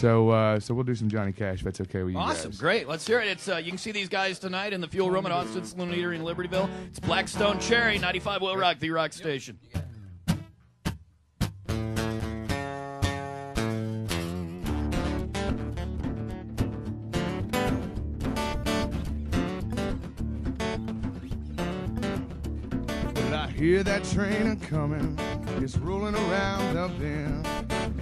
So uh, so we'll do some Johnny Cash if that's okay with you Awesome, guys. great. Let's hear it. It's uh, you can see these guys tonight in the Fuel Room at Austin Saloon Eatery in Libertyville. It's Black Stone Cherry, 95 Will Rock, the Rock Station. But I hear that train a coming, it's rolling around the bend,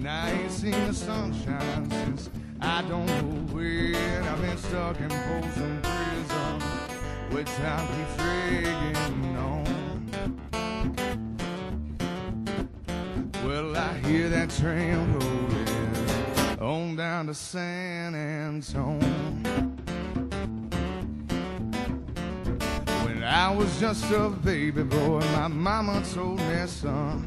and I ain't seen the sunshine since I don't know when. I've been stuck in Folsom Prison, where time keeps dragging on. Well, I hear that train rolling on down to San Antone. When I was just a baby boy, my mama told me, son,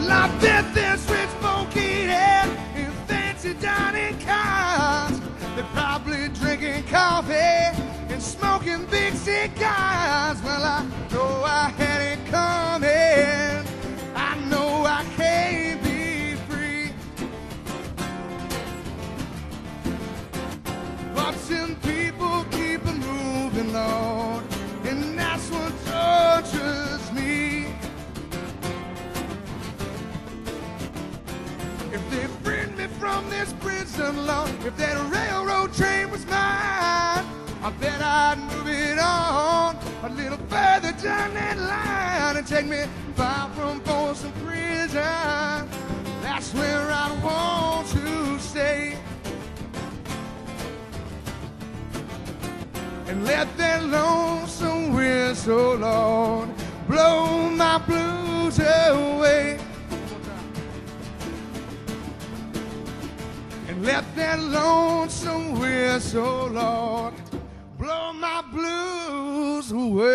Well, I bet this rich folk eating in fancy dining cars. They're probably drinking coffee and smoking big cigars. Well, I if that railroad train was mine, I bet I'd move it on a little further down that line and take me far from Folsom Prison. That's where I want to stay. And let that lonesome whistle, Lord, blow my blues away. And let that lonesome whistle, oh Lord, blow my blues away.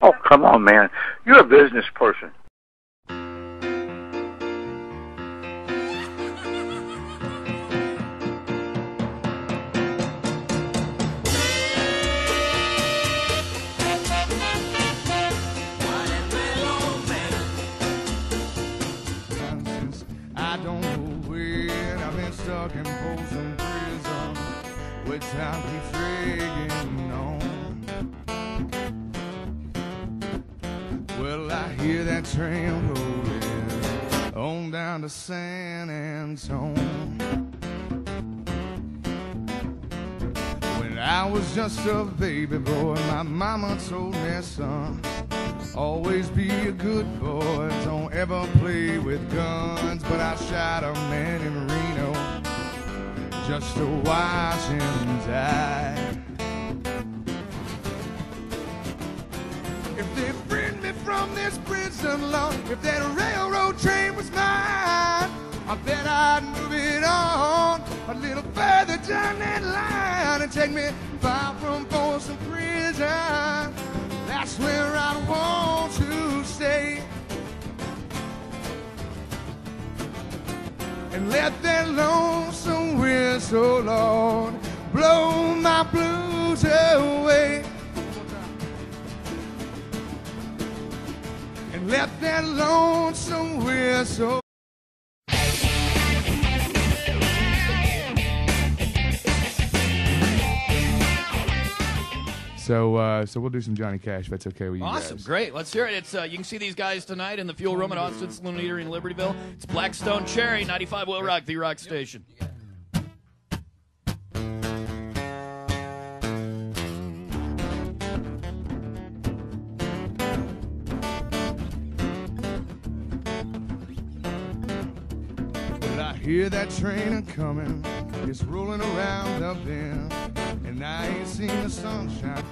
Oh, come on, man. You're a business person. Time keeps dragging on. Well, I hear that train rolling on down to San Antone. When I was just a baby boy, my mama told me, son, always be a good boy, don't ever play with guns. But I shot a man in just to watch him die. If they freed me from this prison, Lord, if that railroad train was mine, I bet I'd move it on a little further down that line and take me far from Folsom Prison. That's where I want to stay. And let that so, oh Lord. Blow my blues away. And let that lonesome whistle. So, uh, so we'll do some Johnny Cash. If that's okay with you. Awesome, guys. great. Let's hear it. It's uh, you can see these guys tonight in the Fuel Room at Austin Saloon Eatery in Libertyville. It's Black Stone Cherry, 95 Will Rock, the Rock Station. Yep. Hear that train a coming, it's rolling around the bend, and I ain't seen the sunshine.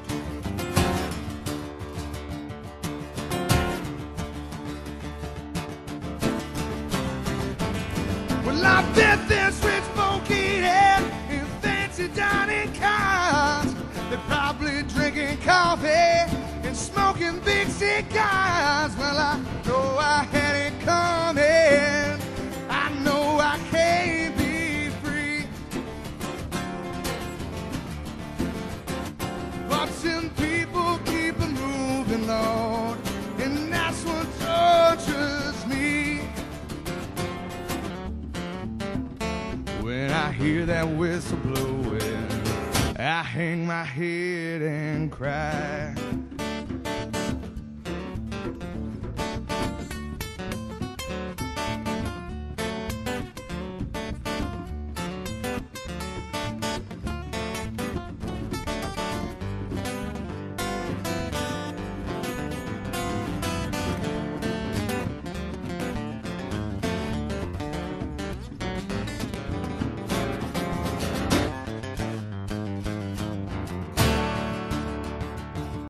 Well, I bet there's rich folk eating in fancy dining cars. They're probably drinking coffee and smoking big cigars. Well, I I hear that whistle blowing, I hang my head and cry.